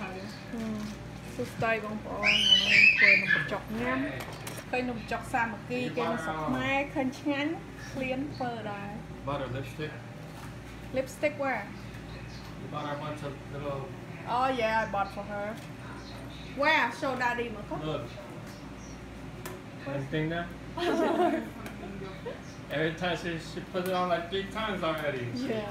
ហើយសួស្តីបងប្អូនថ្ងៃនេះធ្វើនំបញ្ចុកញ៉ាំឃើញនំបញ្ចុកសាមគ្គីគេនៅស្រុកខ្មែរឃើញឆ្ងាញ់ឃ្លានធ្វើដែរ Bought a lipstick. lipstick where We bought our bunch of little. oh yeah I bought for her where show daddy មើលខុស Look. Anything there? Every time she, she put it on like three times already. yeah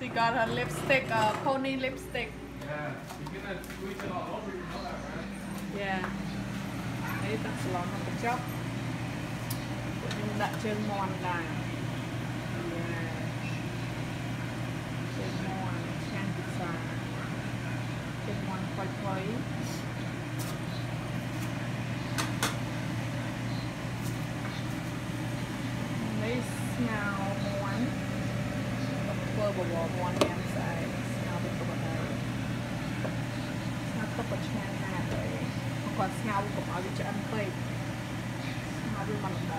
she got her lipstick uh pony lipstick Yeah. You're gonna squeeze it all over, you know that, right? yeah នេះទឹកស្លននំបញ្ចុកពួកខ្ញុំដាក់ជើងមាន់ដែរ Yeah ជើងមាន់ឆ្ងាញ់ពិសាជើងមាន់ខ្វៃខ្វៃនេះស្ងោរមាន់ ធ្វើបបរមាន់ញ៉ាំស្អែកស្ងោរទៅទៅដែរស្ងោរទឹកក៏ឆ្ងាញ់ណាស់ដែរគាត់ស្ងោរកុំឲ្យវាឆ្អិនពេកស្ងោរវាមិនល្អ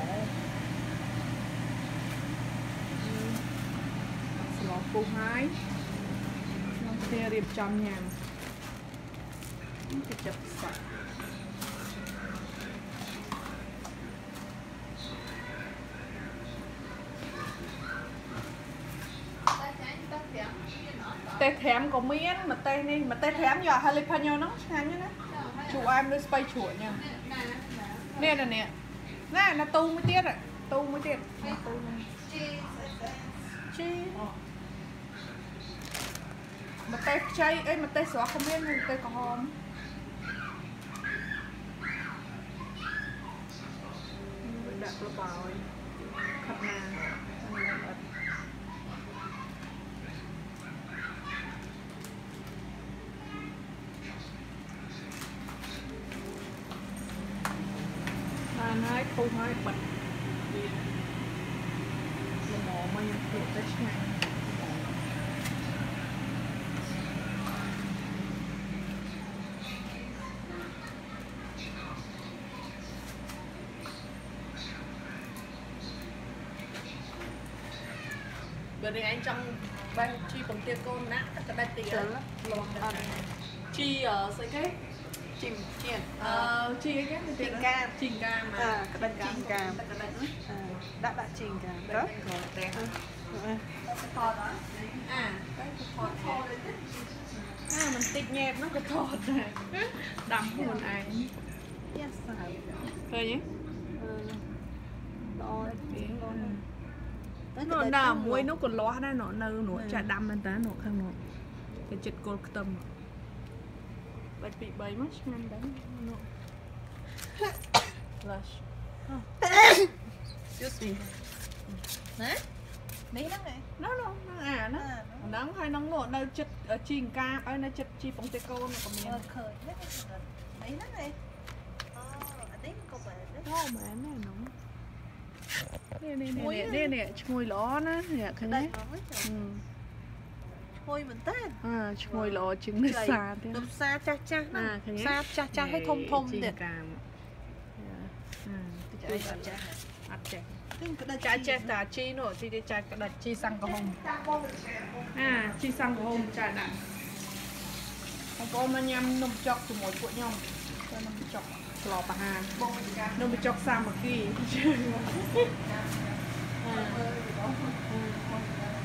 ស្លពុះហើយខ្ញុំគ្នារៀបចំញ៉ាំទៅចាប់សាច់ តែត្រាំក៏មានម្ទេសនេះម្ទេសត្រាំយក jalapeno ហ្នឹងឆ្ងាញ់ណាស់ជូរអែមដូចស្បៃជ្រក់ញ៉ាំនេះណានេះណែណាទូមួយទៀតទូមួយទៀតទូហ្នឹងជីម្ទេសខ្ចីអីម្ទេសស្រស់ក៏មានម្ទេសក្រហមនេះដាក់ប្របោយខាត់ណាហ្នឹងអត់បាន ហើយពុះហើយបិទវាល្មមមកយកទៅឆ្ងាញ់បើនេះឯងចង់បេះជីពងទាកូនណាក់ក៏ដាច់ទីអត់លាស់អត់ជីអឺស្អីគេ ជីមជាតិអឺជីអីគេជីងកាមជីងកាមអើក្តិចជីងកាមក្តិចអឺដាក់ដាក់ជីងកាមទៅទៅគ្រាន់តែថតអាទៅថតថតអាមិនតិចញ៉ែបនោះក៏ថតដែរដាំខ្លួនឯងយ៉ាសើឃើញទេអឺល្អពីងទៅនោះដើមមួយនោះក៏លាស់ដែរនោះនៅនោះចាក់ដាំមែនតើនោះខាងនោះទៅចិត្តគល់ខ្ទឹម បាច់ពី3មកឆ្ងាញ់ដែរនោះ lush Excuse me ណានេះហ្នឹងឯងនោះនោះហ្នឹងអាណាហ្នឹងហើយហ្នឹងនោះនៅចិត្តជីងកាបហើយនៅចិត្តជីពងទេកូនក៏មានមើលឃើញហ្នឹងនេះហ្នឹងឯងអូអានេះក៏បែបហ្នឹងអូមែនណាហ្នឹងនេះនេះនេះនេះនេះឈ្ងុយល្អណានេះឃើញដាទេច់មកវិញ ហឹមឈ្ងុយមែនតើអើឈ្ងុយល្អជាងនៅផ្សារទៀតទៅផ្សារចាស់ចាស់ហ្នឹងអាឃើញទេផ្សារចាស់ចាស់ឲ្យធំធំជីទៀតងកាមអឺចាស់អត់ចាស់អត់ចេះហ្នឹងក្តិចចាចេះតាជីនោះជីទេចាក្តាច់ជីសង្កហុំអាជីសង្កហុំចាដាក់បងប្អូនមកញ៉ាំនំចុកជាមួយពួកខ្ញុំទៅនំចុកស្លបអាហារនំចុកសាមគ្គីថ្ងៃ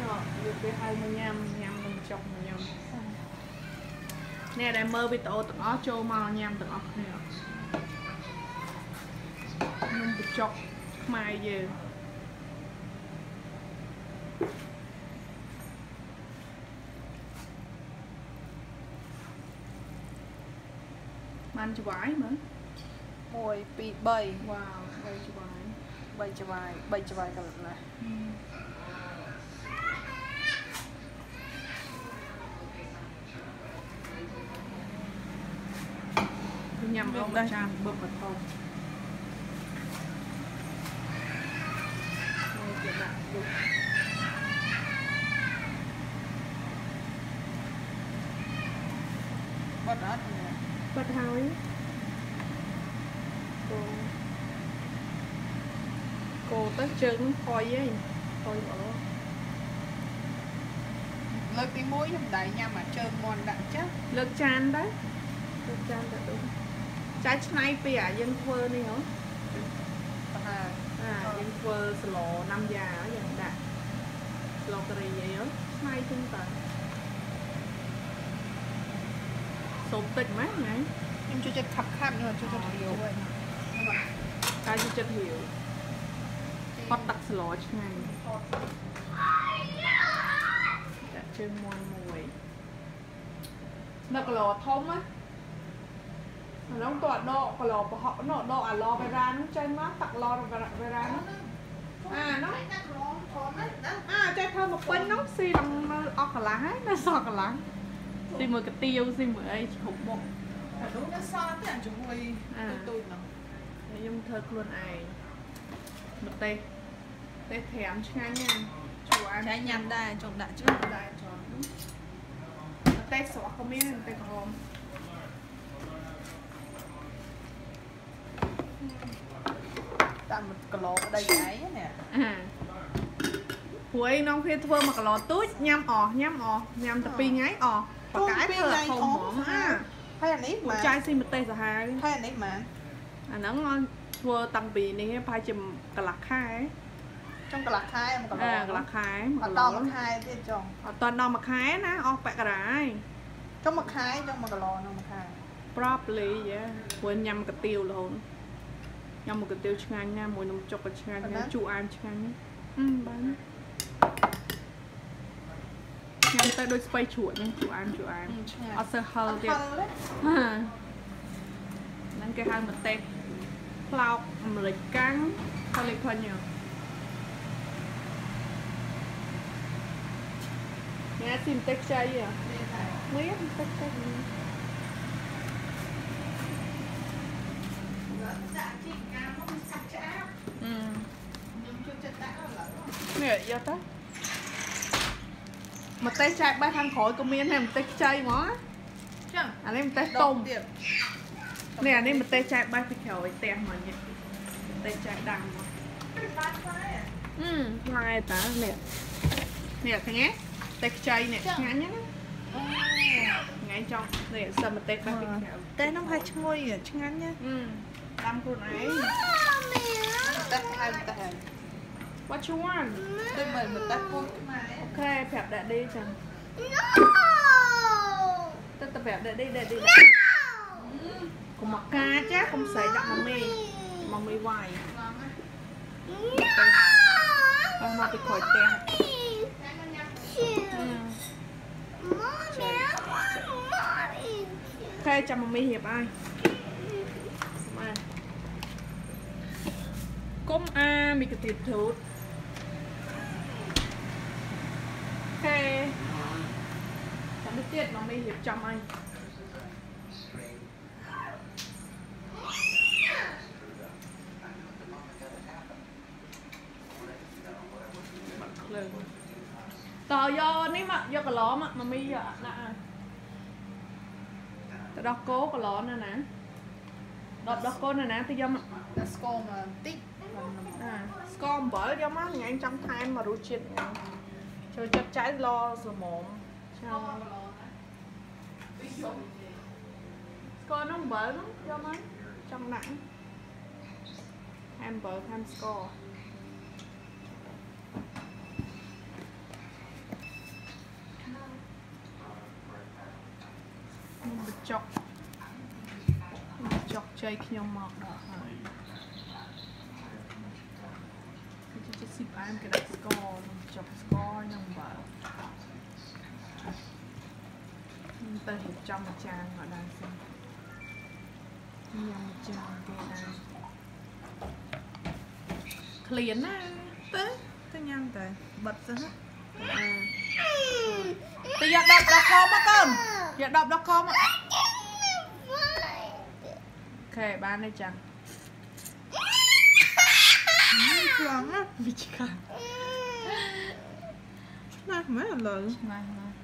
នោះយកទៅឲ្យមកញ៉ាំញ៉ាំនំចុកមកញ៉ាំអ្នកដែលមើលវីដេអូទាំងអស់ចូលមកញ៉ាំទាំងអស់គ្នានំបញ្ចុកខ្មែរយើងបានច្បាយមើល1 2 3វ៉ាវបីច្បាយ3ច្បាយ3ច្បាយកន្លះណា ស់ញ៉ាំរងមួយចានបឹកបថោមួយទៀតដាក់លុកបាត់អត់បាត់ហើយគោគោទៅជើងផុយ ចាស់លើកចានទៅលើកចានទៅដូចចាយឆ្នៃពីអាយើងធ្វើនេះហ៎ប្រហែលអាយើងធ្វើស្លណាំយ៉ាយ៉ាងដាក់ស្លការីអីហ៎ឆ្នៃជិះទៅសូមតិចម៉េចហ្នឹងខ្ញុំចូលចិត្តខាប់ខាប់ខ្ញុំចូលចិត្តរាវវិញកាយចិត្តហៀវផុតទឹកស្លឆ្ងាញ់ដាក់ជើងមាន់មួយនៅកន្លោធំណា អានោះតើដកកន្លោប្រហកនោះដកអាឡបេរ៉ានោះចេញមកទឹកឡបេរ៉ានោះអានោះអាចេះធ្វើមកពេញនោះស៊ីដល់នៅអស់កន្លះហើយនៅសល់កន្លះស៊ីមួយកទាវស៊ីមួយអីគ្រប់មុខអានោះនៅសល់តែជាមួយអាទូចៗហ្នឹងខ្ញុំធ្វើខ្លួនឯងម្ទេសម្ទេសត្រាំឆ្ងាញ់ណាស់ជួអាចាញ់ញ៉ាំដែរចង់ដាក់ជ្រជួក់ដែរចន់ម្ទេសស្រស់ក៏មានម្ទេសក្រហម តាម1គីឡូប្តីឯងនេះអាព្រោះឯងនំគ្នាធ្វើ1គីឡូទូចញ៉ាំអស់ញ៉ាំអស់ញ៉ាំតែ2ថ្ងៃអស់បកកែធ្វើឲ្យធំហ្មងអាហើយអានេះមកម៉ាចាយស៊ីម្ទេសសាហាវហើយអានេះម៉ាអាហ្នឹងឲ្យធ្វើតាំងពីនេះប្រហែលជាកន្លះខែចង់កន្លះខែ1គីឡូអាកន្លះខែអ1ត់គីតឡូមួយខែទៀតចង់អត់តដល់មួយខែណាអស់ពាក់កណ្ដាលហើយចង់មួយខែចង់1គីឡូក្នុងមួយខែប្រាប់លីយ៉ាព្រោះញ៉ាំកាទៀវរហូត ញ៉ាំមកកាទៀវឆ្ងាញ់ណាស់មួយនំចុកក៏ឆ្ងាញ់ណាស់ជូរអែមឆ្ងាញ់អឺបានញ៉ាំទៅដូចស្បៃជ្រក់ហ្នឹងជូរអែមជូរអែមឆ្ងាញ់អត់សូវហឹលអត់ទៀតហឹលទេហាហ្នឹងគេហៅម្ទេសផ្លោកអាមេរិកកាំងផលិតផលញ៉ាំញ៉ាំស៊ីម្ទេសខ្ចីហ៎មានម្ទេសខ្ចី ដាក់ជីកាមកសាច់ឆ្អាប អឺ ខ្ញុំជួយចិត្តដាក់ឥឡូវ នេះយកទៅម្ទេសចែកបេះខាងក្រោយក៏មានដែរម្ទេសខ្ចីហ្មងចឹងអានេះម្ទេសតុ่ទុំមទៀតនេះអានេះម្ទេសចែកបេះពីក្រោយផ្ទះមកនេះម្ទេសចែកដាំមកបានខ្លែអឺផ្លែតានេះនេះឃើញទេម្ទេសខ្ចីនេះឆ្ងាញ់ណាស់ថ្ងៃចង់នេះសិមម្ទេសបេះពីក្រោយតែនោះហើយឈ្ងុយឆ្ងាញ់ណាស់អឺ ដាំខ្លួនឯងតែហៅតែ What you want ដូចមើលមកតែពូជខ្មែរអូខេប្រាប់ដាក់ដេចឹងទៅទៅប្រាប់ដាក់ដេដាក់ដេកុំមកកាចាកុំស្រីដាក់មកមេមកមេវាយអស់មកពីក្រោយផ្ទះអឺខេចាំមកមេរៀបហើយកុំអា កុំអាមីកទៀតធូតខេចាំទៅទៀតមកមេរៀបចំអីបាត់ភ្លើងតយកនេះមកយកកន្លមកមកមីយកដាក់ឲ្យទៅដោះគោកន្លនៅណា ដបដោះគោនៅណាទៅយកមកតែស្គមបន្តិចអាស្ករអំបិលយកមកញ៉ាំចង់ថែមមករសជាតិញ៉ាំចូលចិត្តចែកឡស្រមុំចាំស្ករនោះអំបិលនោះយកមកចង់ដាក់ថែមអំបិលថែមស្ករនំបញ្ចុកនំបញ្ចុក ជ័យខ្ញុំមកដល់ហើយគឺជិះស៊ីផ្អែមគេដាក់ស្ករនំបញ្ចុកស្ករនិងអំបិលខ្ញុំទៅរៀបចំមួយចានមកដែរសិនញ៉ាំមួយចានគេដែរក្លៀនណាទៅទៅញ៉ាំតែបិទទៅណាទៅយកដបដល់កមកកូនយកដបដល់កមកអូ ខេបានទេចាខ្លាំងណាស់វិជ្ជាណាស់មែនឡើយឆ្ងាញ់ណាស់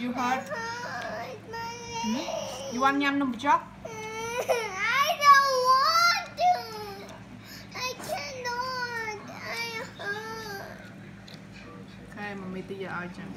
You heard You want ញ៉ាំនំបញ្ចុក I don't want to. I cannot. I hurt. ហើយមមីទីយកឲ្យចឹង